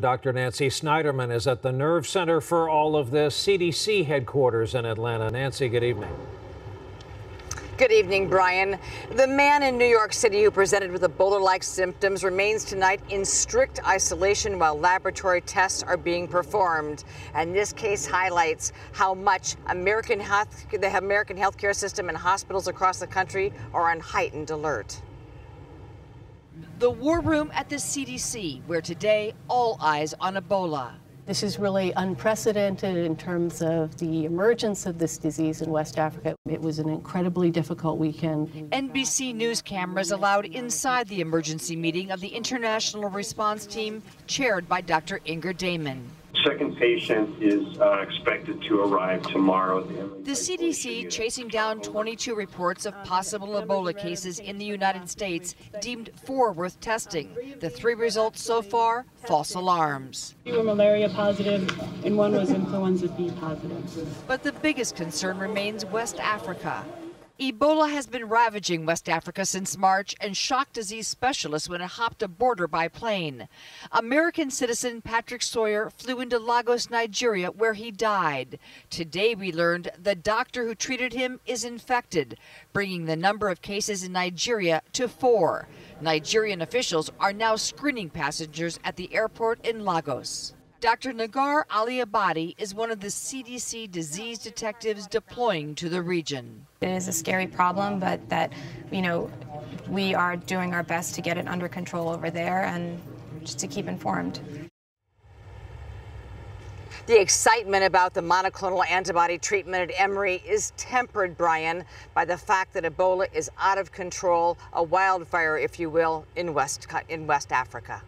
Dr. Nancy Snyderman is at the Nerve Center for all of this, CDC headquarters in Atlanta. Nancy, good evening. Good evening, Brian. The man in New York City who presented with Ebola like symptoms remains tonight in strict isolation while laboratory tests are being performed. And this case highlights how much American health, the American healthcare system and hospitals across the country are on heightened alert. The war room at the CDC, where today all eyes on Ebola. This is really unprecedented in terms of the emergence of this disease in West Africa. It was an incredibly difficult weekend. NBC News cameras allowed inside the emergency meeting of the International Response Team, chaired by Dr. Inger Damon. Second patient is uh, expected to arrive tomorrow. The CDC chasing down 22 reports of possible Ebola cases in the United States, deemed four worth testing. The three results so far, false alarms. Two were malaria positive and one was influenza B positive. But the biggest concern remains West Africa. Ebola has been ravaging West Africa since March, and shock disease specialists when it hopped a border by plane. American citizen Patrick Sawyer flew into Lagos, Nigeria, where he died. Today we learned the doctor who treated him is infected, bringing the number of cases in Nigeria to four. Nigerian officials are now screening passengers at the airport in Lagos. Dr. Nagar Ali Abadi is one of the CDC disease detectives deploying to the region. It is a scary problem, but that, you know, we are doing our best to get it under control over there and just to keep informed. The excitement about the monoclonal antibody treatment at Emory is tempered, Brian, by the fact that Ebola is out of control, a wildfire, if you will, in West, in West Africa.